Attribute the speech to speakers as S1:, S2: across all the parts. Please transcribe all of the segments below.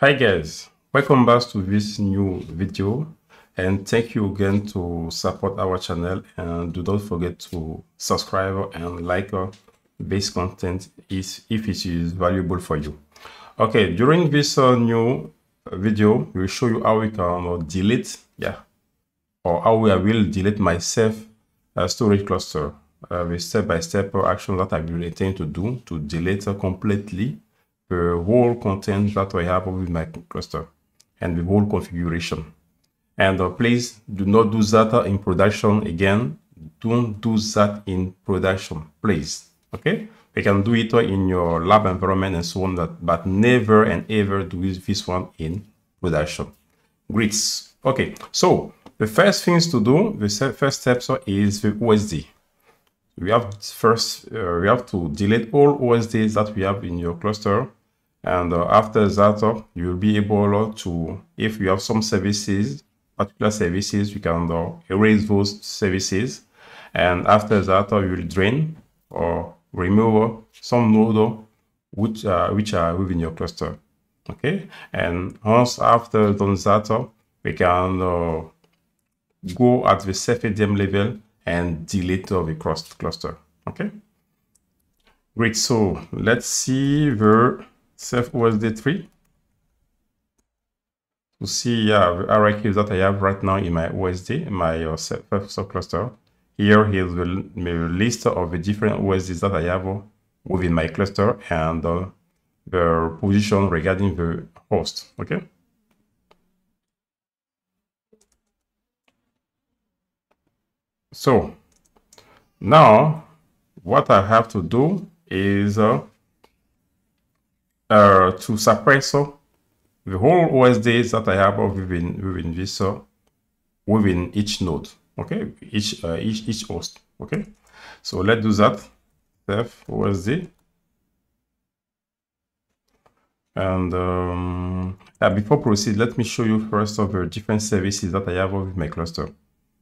S1: Hi guys, welcome back to this new video and thank you again to support our channel. And do not forget to subscribe and like this content is if it is valuable for you. Okay, during this uh, new video, we will show you how we can uh, delete, yeah, or how I will delete my Ceph uh, storage cluster. Uh, with step-by-step -step action that I will intend to do to delete completely the whole content that I have with my cluster and the whole configuration. And uh, please do not do that in production again. Don't do that in production, please. Okay? You can do it in your lab environment and so on, that, but never and ever do this one in production. Great. Okay, so the first things to do, the first step is the OSD. We have first, uh, we have to delete all OSDs that we have in your cluster and uh, after that, uh, you'll be able to, if you have some services, particular services, you can uh, erase those services. And after that, uh, you will drain or remove some node which, uh, which are within your cluster. Okay. And once after done that, uh, we can uh, go at the cephadm level and delete the cluster. Okay. Great. So let's see the Ceph OSD3 to see uh, the hierarchy that I have right now in my OSD, my uh, Ceph subcluster. Here is the, the list of the different OSDs that I have within my cluster and uh, the position regarding the host. Okay. So now what I have to do is uh, uh, to suppress uh, the whole OSDs that I have within within this uh, within each node. Okay, each uh, each each host. Okay, so let's do that. Def OSD. And um, uh, before proceed, let me show you first of the different services that I have with my cluster.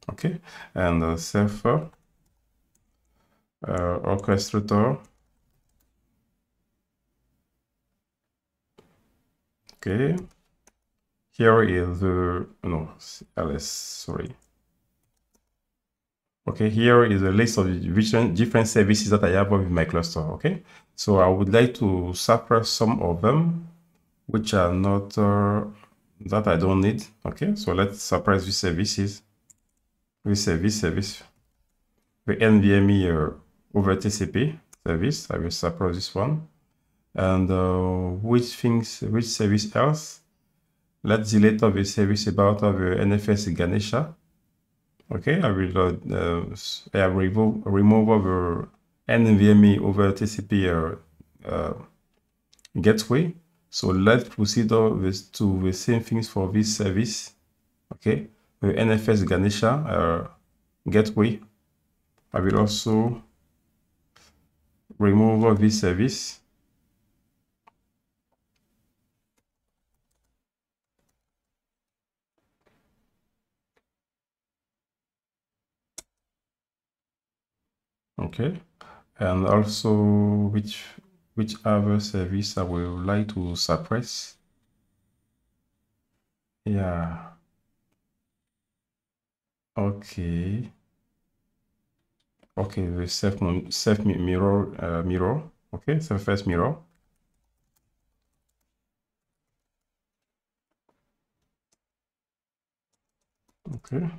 S1: Okay, and uh, Ceph uh, orchestrator Okay. Here is the, no, ls, sorry. Okay, here is a list of different services that I have with my cluster, okay? So I would like to suppress some of them, which are not, uh, that I don't need, okay? So let's suppress these services, this service, service, the NVMe uh, over TCP service, I will suppress this one and uh, which things, which service else. Let's delete the service about of the NFS Ganesha. Okay, I will uh, uh, I remove remove the NVMe over TCP uh, uh, gateway. So let's proceed with to the same things for this service. Okay, the NFS Ganesha uh, gateway. I will also remove this service okay. And also which which other service I would like to suppress? Yeah. Okay. Okay the self self mirror uh, mirror. Okay CephFS mirror. Okay.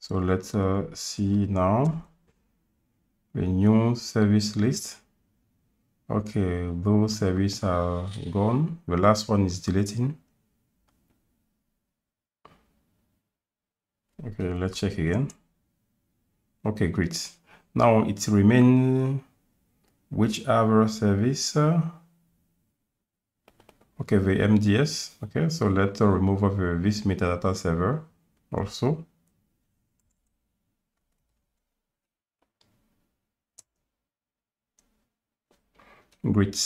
S1: So let's uh, see now new service list. Okay, those services are gone. The last one is deleting. Okay, let's check again. Okay, great. Now it remains which other service? Uh, okay, the MDS. Okay, so let's remove the, this metadata server also. Great.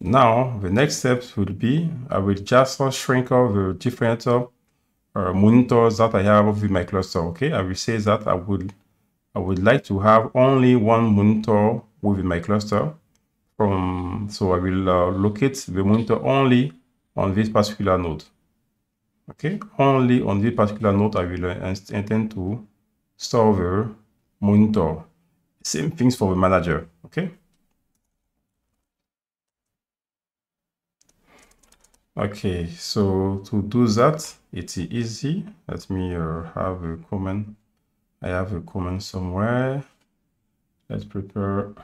S1: Now, the next steps would be, I will just shrink all the different uh, monitors that I have with my cluster. Okay, I will say that I would, I would like to have only one monitor within my cluster from, so I will uh, locate the monitor only on this particular node. Okay, only on this particular node I will uh, intend to store the monitor. Same things for the manager, okay? Okay, so to do that, it's easy. Let me uh, have a comment. I have a comment somewhere. Let's prepare.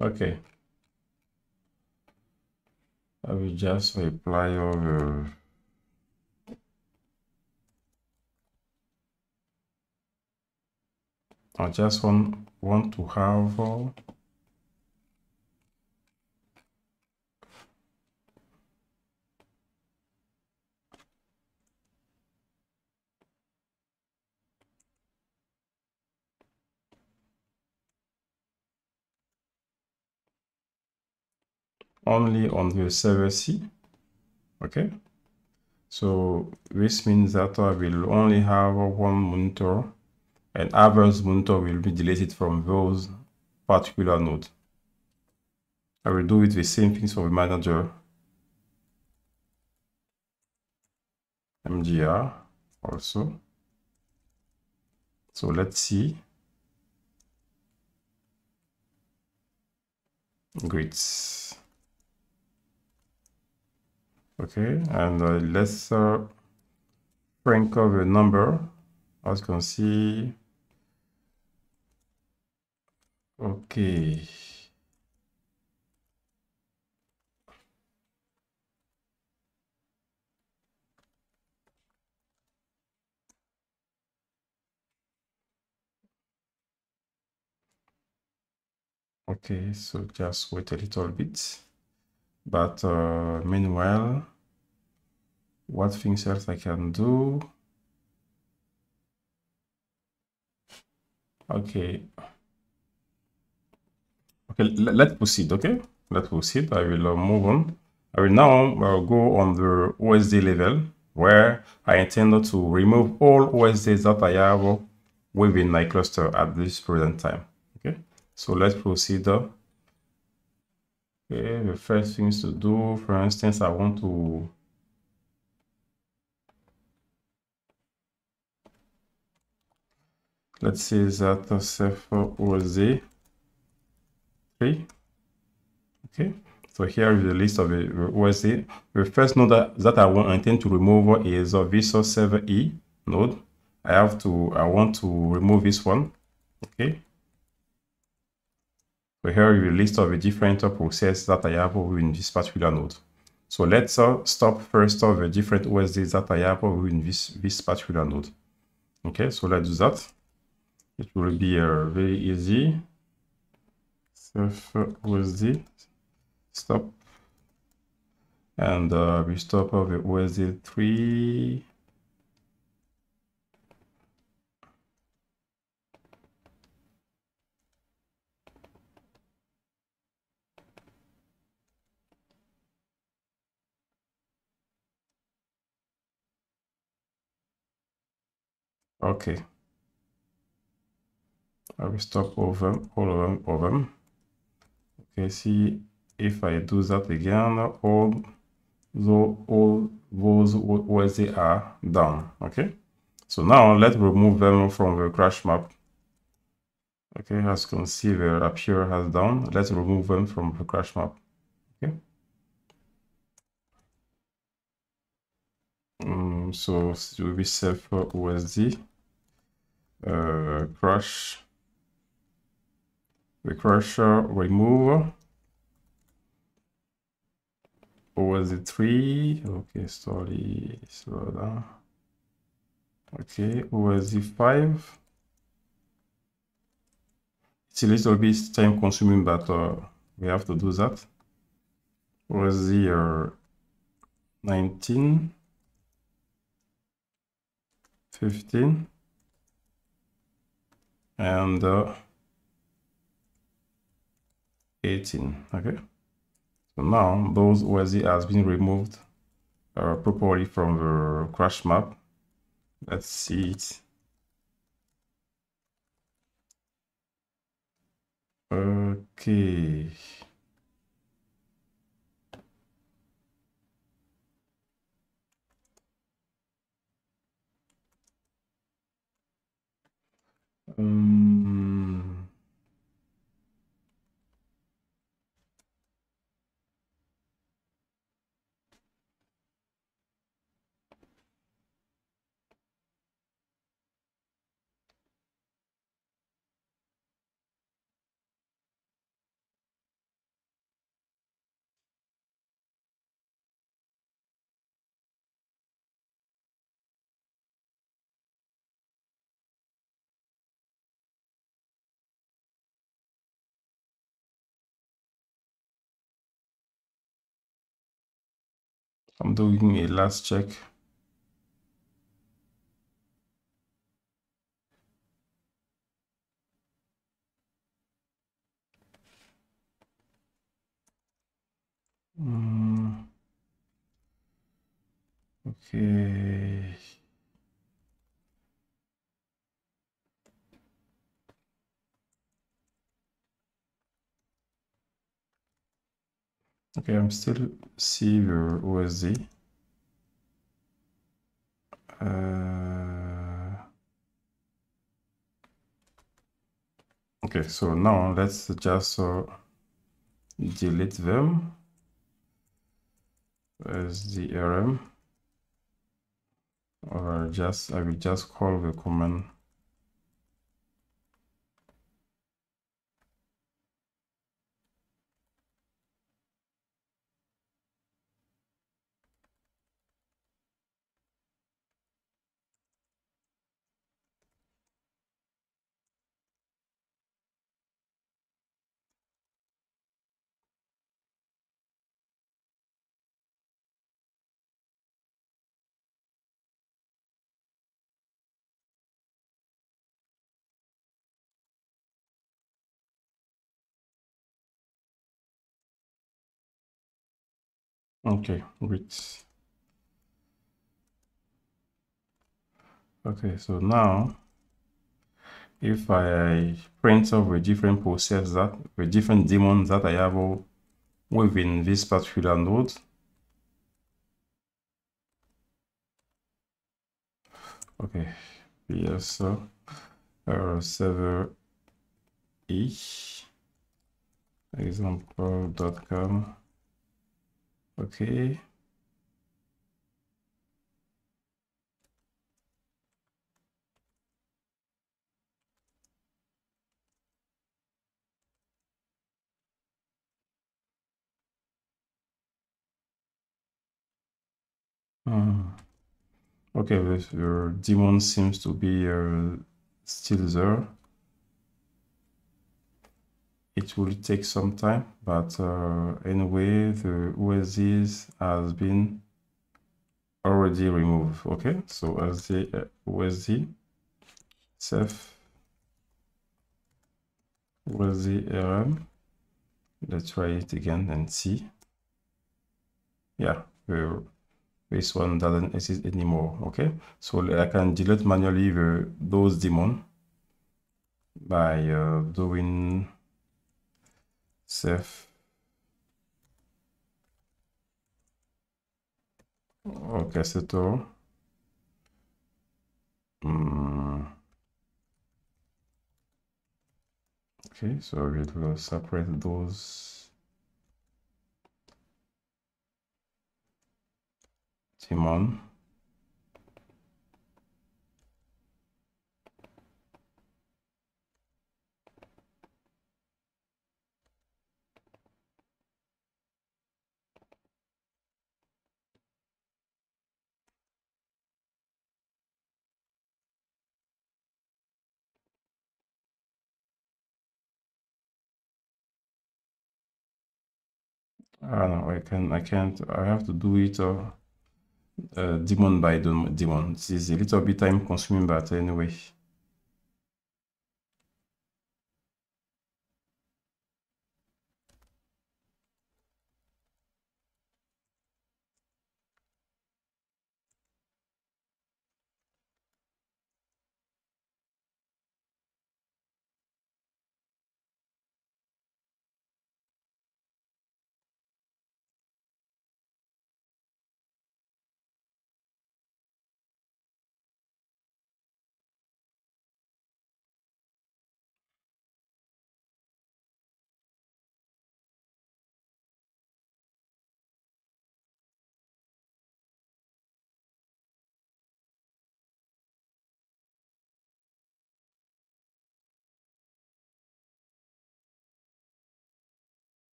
S1: Okay. I will just reply over I just want, want to have only on the server C. Okay. So this means that I will only have one monitor and others monitor will be deleted from those particular nodes. I will do it the same things for the manager. MGR also. So let's see. Great. Okay, and uh, let's uh, crank up the number. As you can see, Okay. Okay, so just wait a little bit. But uh, meanwhile, what things else I can do? Okay. Okay, let's proceed, okay? Let's proceed. I will uh, move on. I will now uh, go on the OSD level where I intend to remove all OSDs that I have within my cluster at this present time. Okay, so let's proceed. Okay, the first things to do, for instance, I want to let's say that Ceph OSD Okay. Okay. So here is the list of the OSD. The first node that, that I want I intend to remove is a Visual Server E node. I have to I want to remove this one. Okay. So here is the list of the different processes that I have in this particular node. So let's uh, stop first of the different OSDs that I have in this, this particular node. Okay, so let's do that. It will be uh, very easy OSD stop and uh, we stop of the OSD 3 okay. I will stop over all of them, all of them okay see if I do that again all the all those where they are done okay? So now let's remove them from the CRUSH map. Okay as you can see the appear has done let's remove them from the CRUSH map okay so we Ceph OSD uh, crash the crusher was it three okay sorry slow down. Okay it five. It's a little bit time consuming but uh, we have to do that. The uh, 19 15 and uh, 18 okay So now those OSD has been removed uh, properly from the CRUSH map. Let's see it. Okay. Um, I'm doing a last check. Mm. Okay. Okay, I'm still see the OSD. Uh, okay, so now let's just uh, delete them as the RM or just I will just call the command Okay, great. Okay, so now if I print off the different process that the different daemons that I have within this particular node, okay, yes, uh, server e example.com Okay. Hmm. Okay, your daemon seems to be uh, still there. It will take some time, but uh, anyway, the OSDs has been already removed. Okay, so as the uh, OSD Ceph OSD RM. Let's try it again and see. Yeah, this one doesn't exist anymore. Okay, so I can delete manually the, those daemon by uh, doing Save. Ok, c'est tout. Hmm. Okay, so we will separate those Timon. I don't know. I can. I can't. I have to do it. Uh, uh, daemon by daemon. This is a little bit time consuming, but anyway.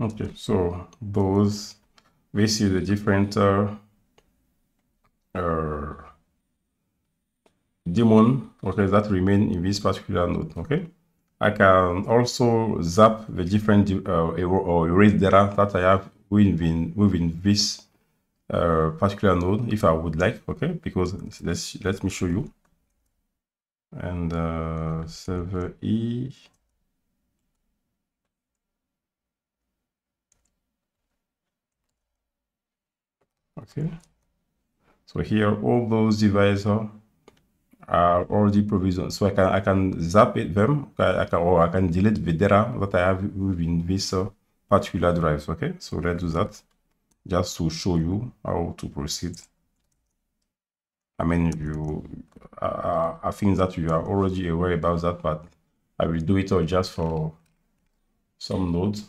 S1: Okay, so those we see the different uh, uh, okay that remain in this particular node okay? I can also zap the different uh, or erase data that i have within within this uh, particular node if i would like okay? Because let's let me show you. And uh, server e okay. So here all those devices are already provisioned. So i can i can zap it them. I, can or i can delete the data that i have within this uh, particular drives okay? So let's do that just to show you how to proceed. I mean you uh, i think that you are already aware about that but i will do it all just for some nodes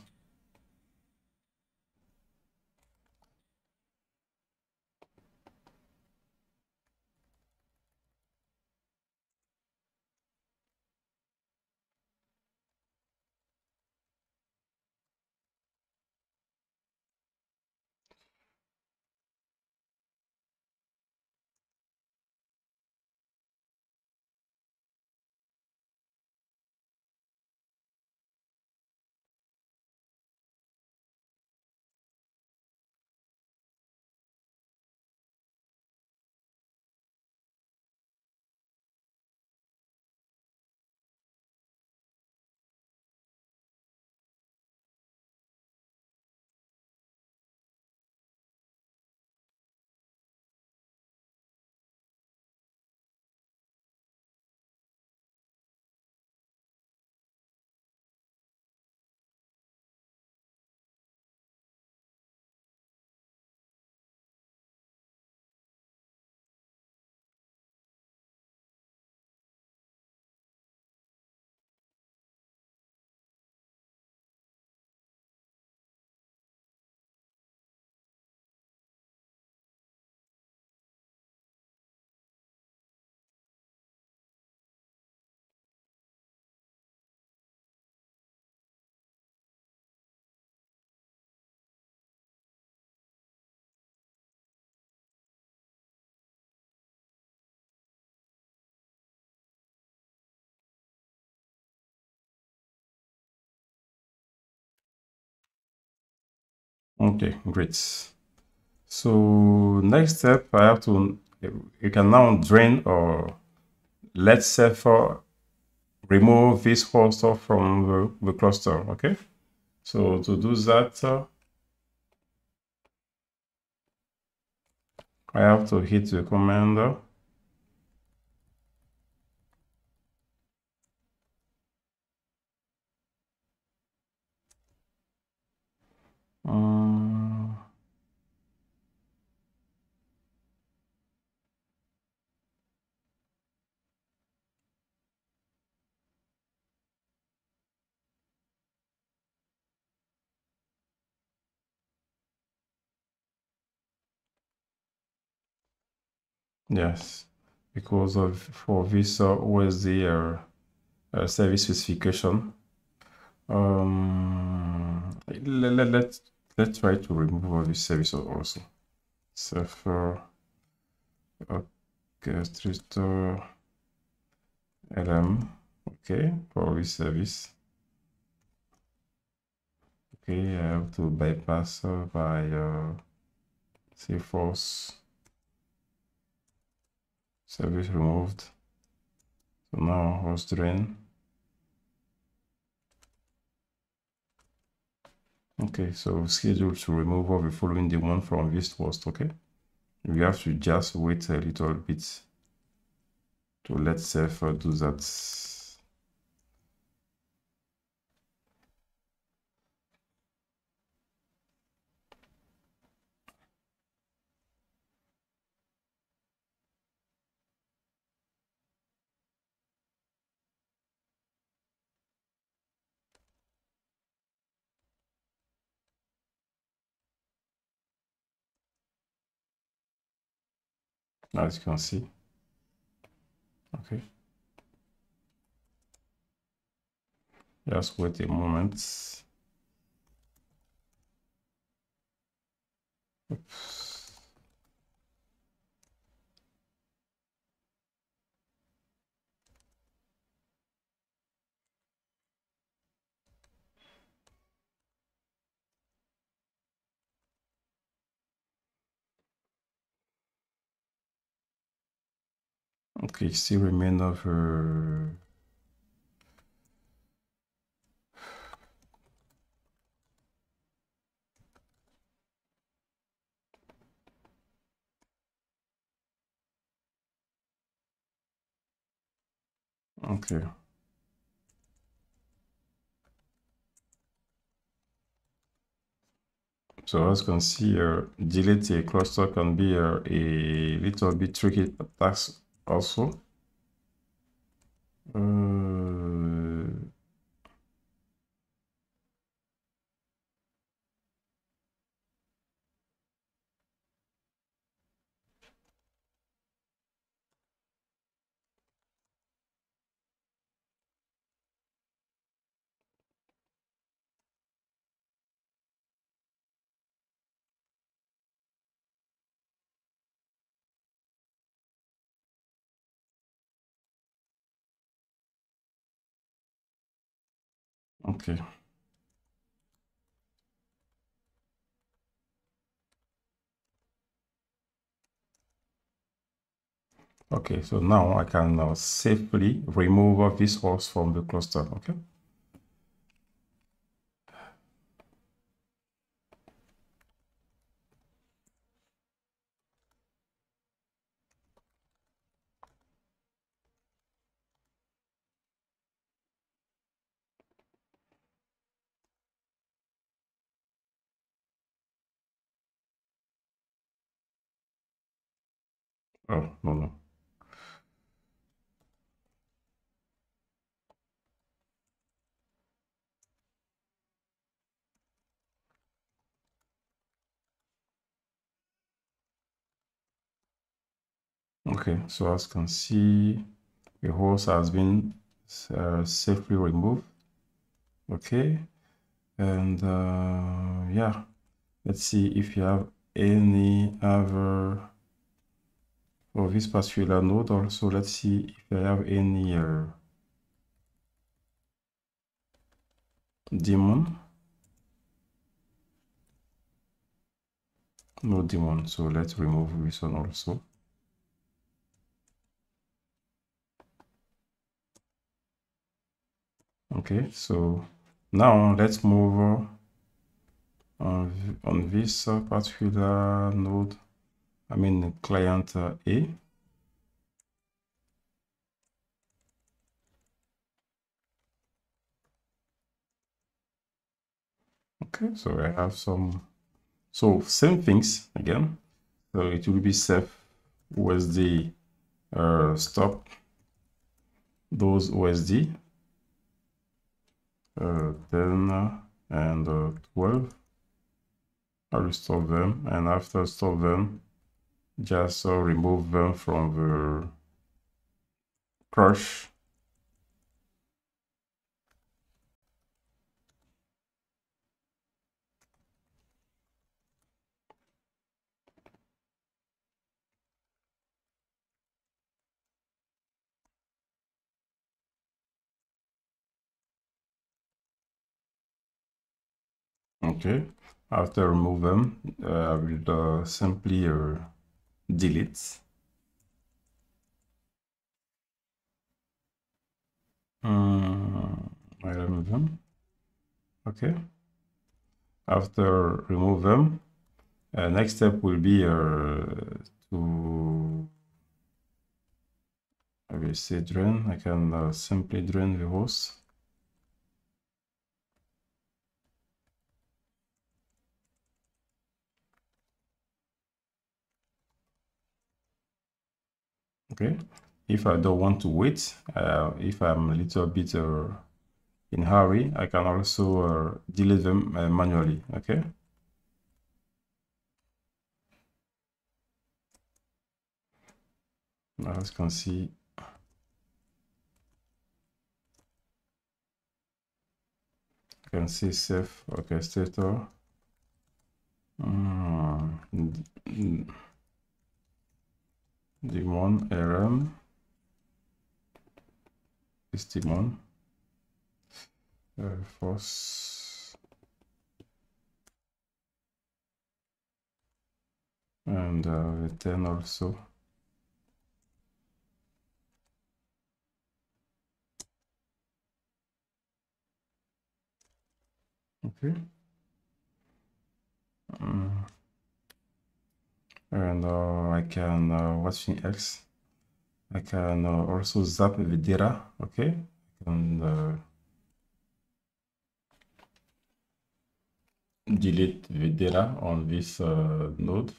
S1: Okay, great. So next step, I have to, you can now drain or let's say for remove this host from the, the cluster, okay? So to do that, uh, I have to hit the command yes, because of for this uh, OSD uh, service specification. Um, let, let, let's let's try to remove all these services also. Surfer orchestrator LM. Okay, for this service. Okay, I have to bypass by uh, force service removed. So now host drain. Okay, so schedule to remove all the following the one from this post, okay? We have to just wait a little bit to let Ceph do that. as you can see. Okay. Just wait a moment. Oops. Okay, still remain over. Okay. So as you can see, uh, delete a cluster can be uh, a little bit tricky task also. Uh, okay. Okay, so now I can now safely remove this host from the cluster, okay? Oh, no, no. Okay, so as you can see, the host has been uh, safely removed. Okay, and uh, yeah, let's see if you have any other for this particular node also. Let's see if I have any uh, daemon. No daemon, so let's remove this one also. Okay, so now let's move on, on this particular node, I mean client uh, A. Okay, so I have some, so same things again. So it will be Ceph OSD uh, stop those OSD uh, 10 and uh, 12 I stop them and after I stop them just uh, remove them from the crush. Okay. After remove them uh, I will uh, simply delete um, I remove them. Okay after remove them uh, next step will be uh, to I will say drain. I can uh, simply drain the host okay if I don't want to wait uh, if I'm a little bit uh, in hurry I can also uh, delete them uh, manually okay? Now as you can see. You can see Ceph orchestrator. Mm, Daemon RM is Daemon uh, Force and uh, 10 also. Okay. Um and uh, I can uh, watching X. I can uh, also zap the data. Okay. And uh, delete data on this uh, node.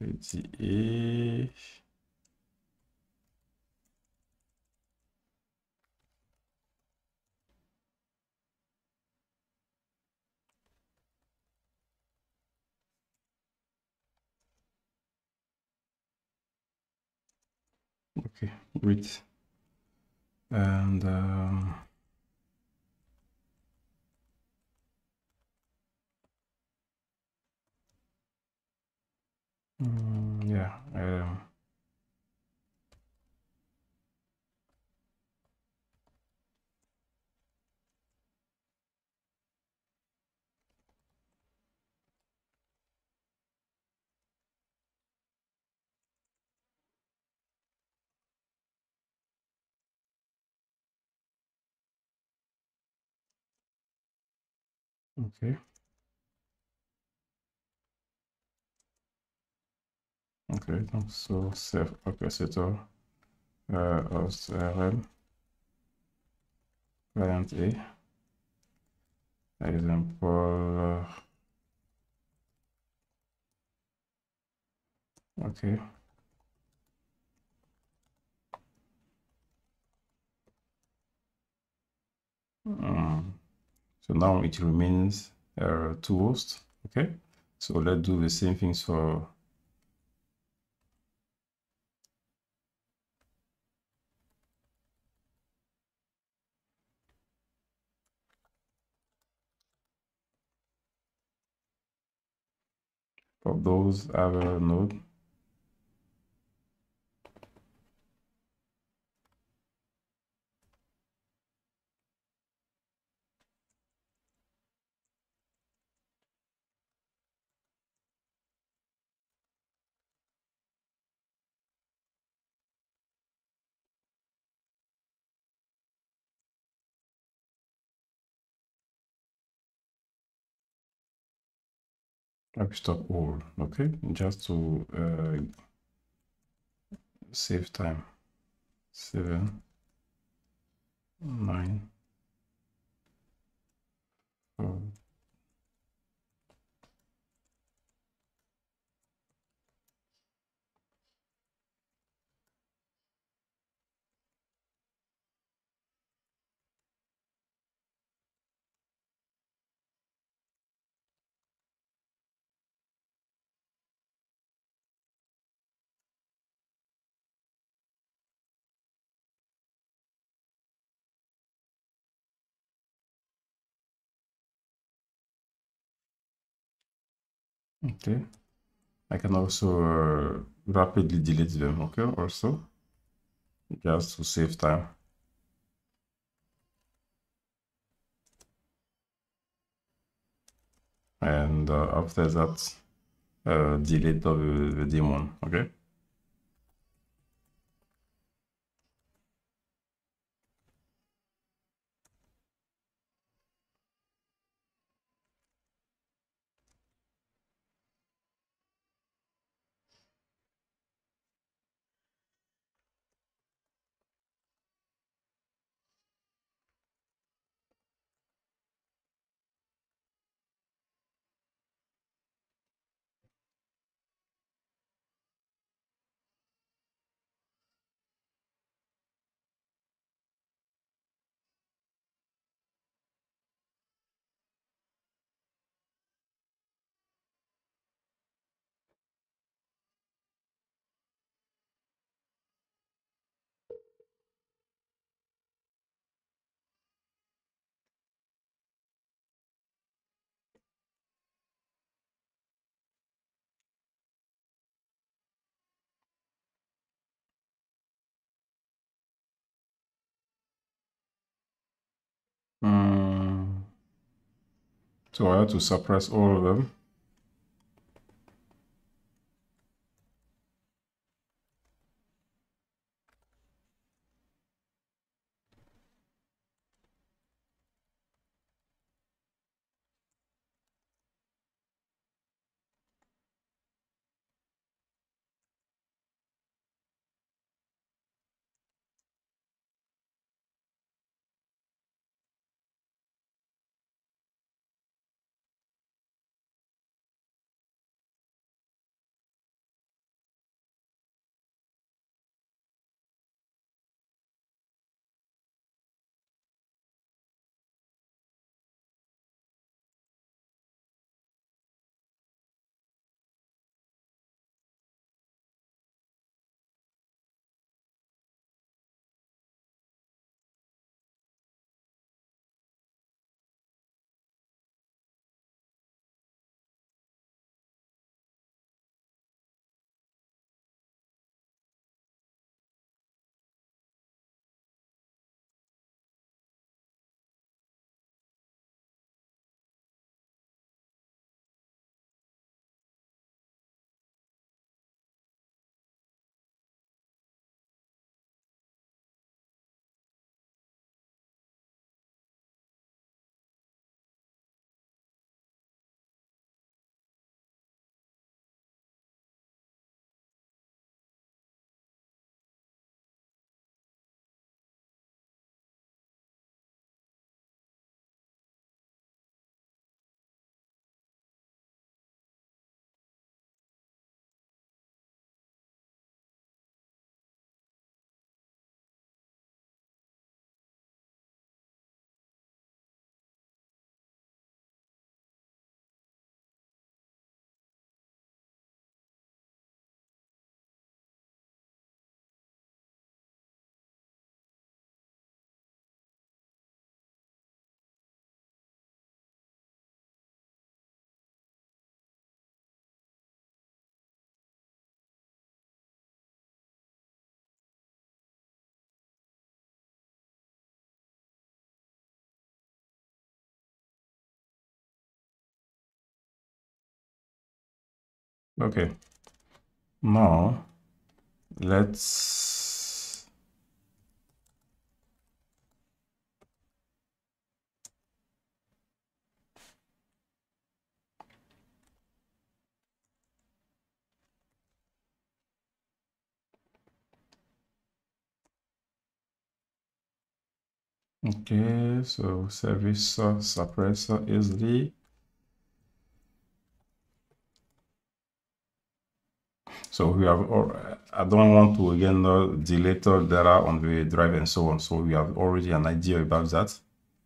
S1: VDA. Okay, great. And um, mm, yeah, um, okay. Okay, donc so Ceph orchestrator uh, host RM client A. Example uh, okay um, so now it remains uh, two hosts okay so let's do the same things for for those other node. Stop all okay? Just to uh, save time. Seven nine okay I can also uh, rapidly delete them okay also. Just to save time. And uh, after that uh, delete the, the daemon okay Mm. So I have to suppress all of them. Okay. Now let's Okay, so service suppressor is So we have, all. I don't want to again delete all data on the drive and so on. So we have already an idea about that.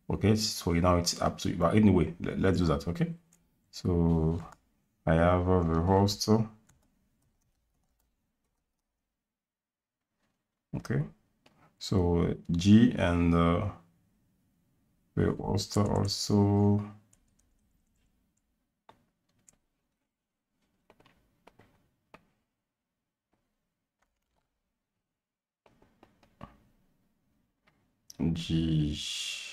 S1: Okay, so now it's up to you. But anyway, let, us do that. Okay, so I have the host. Okay, so G and uh, the host also G.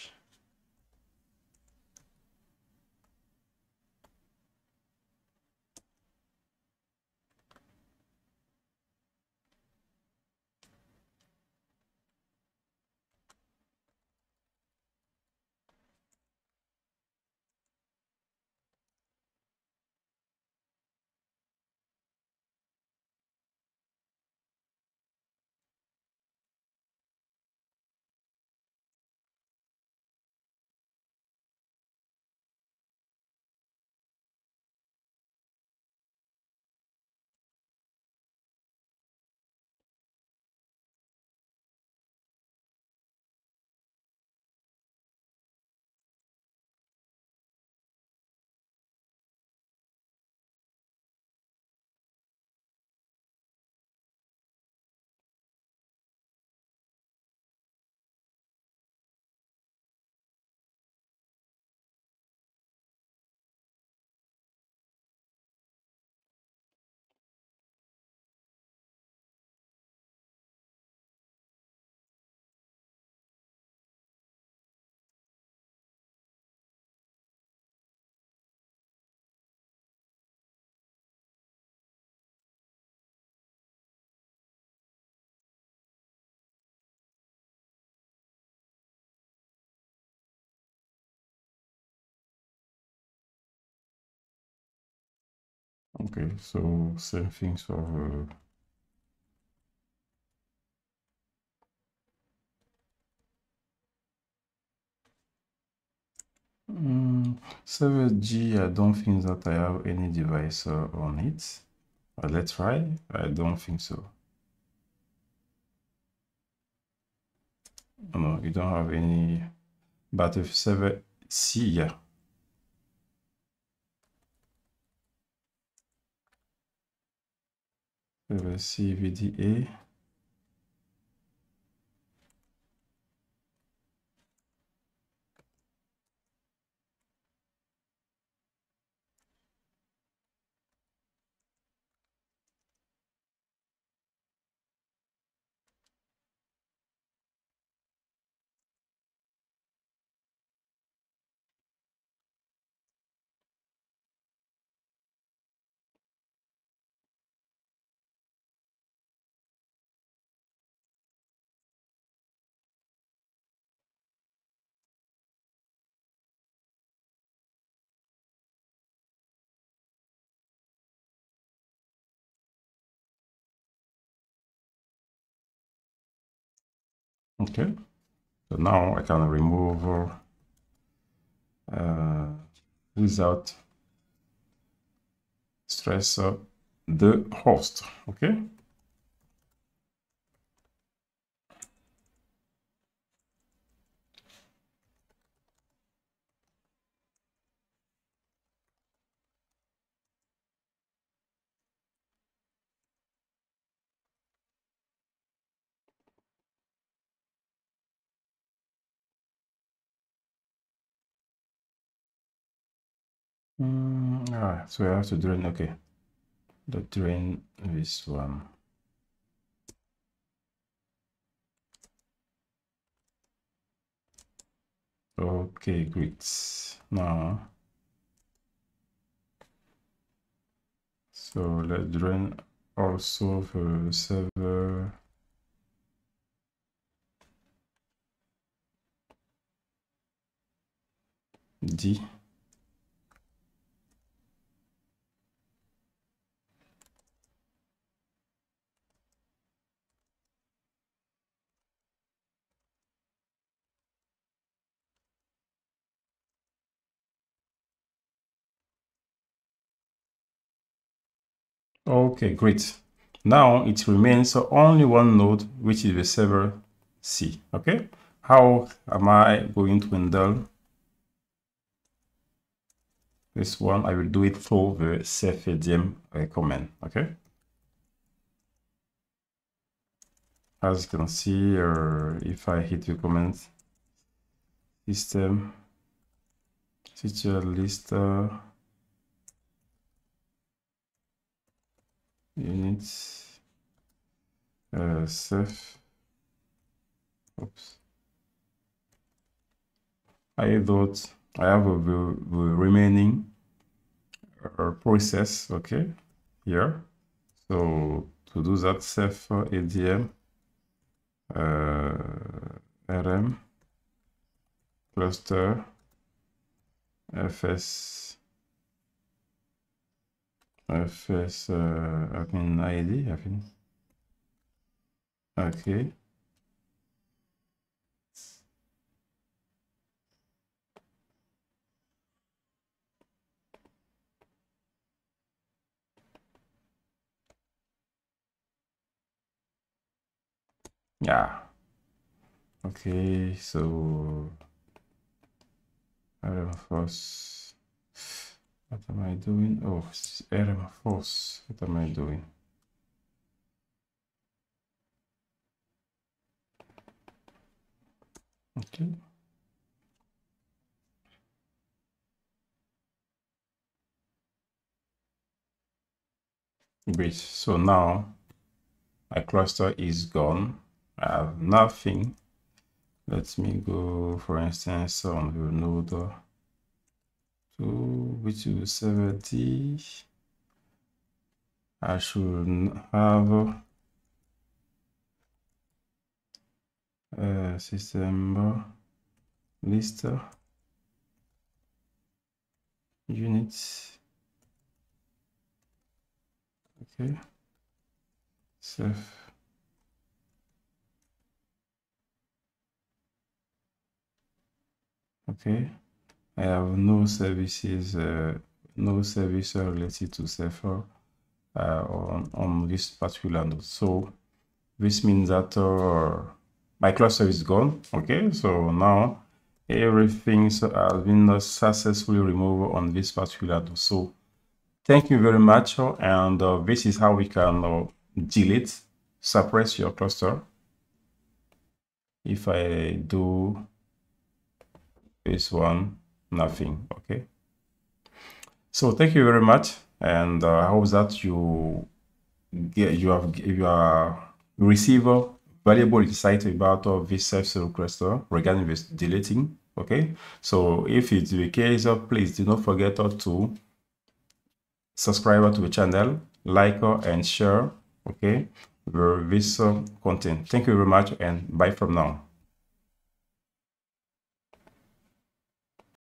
S1: Okay, so same things for uh, Mm, server G, I don't think that I have any device uh, on it. But let's try. I don't think so. no, you don't have any. But if server C, yeah. Server C VDA. Okay, so now I can remove uh, without stress uh, the host. Okay. So I have to drain, okay. The drain this one. Okay, great. Now, so so let's drain also the server D Okay, great. Now it remains only one node, which is the server C. Okay, how am I going to handle this one? I will do it through the cephadm uh, command. Okay. As you can see, uh, if I hit the command system feature list. Uh, units. Uh, self oops. I thought I have a, the, the remaining uh, process okay here. So to do that cephadm uh, rm cluster fs fs admin id I think. Okay. Yeah. Okay so I don't first what am I doing? Oh, it's error false. What am I doing? Okay. Great. So now my cluster is gone. I have nothing. Let me go, for instance, on the node to which is 70 I should have uh, a system list uh, units. Okay. Save okay I have no services, uh, no service related to Zephyr uh, on, on this particular node. So this means that uh, my cluster is gone. Okay, so now everything has been successfully removed on this particular node. So thank you very much. And uh, this is how we can uh, delete, suppress your cluster. If I do this one, nothing okay? So thank you very much and uh, i hope that you get you have you are receive a valuable insight about uh, this Ceph cluster regarding this deleting okay? So if it's the case uh, please do not forget uh, to subscribe to the channel like uh, and share okay this uh, content. Thank you very much and bye from now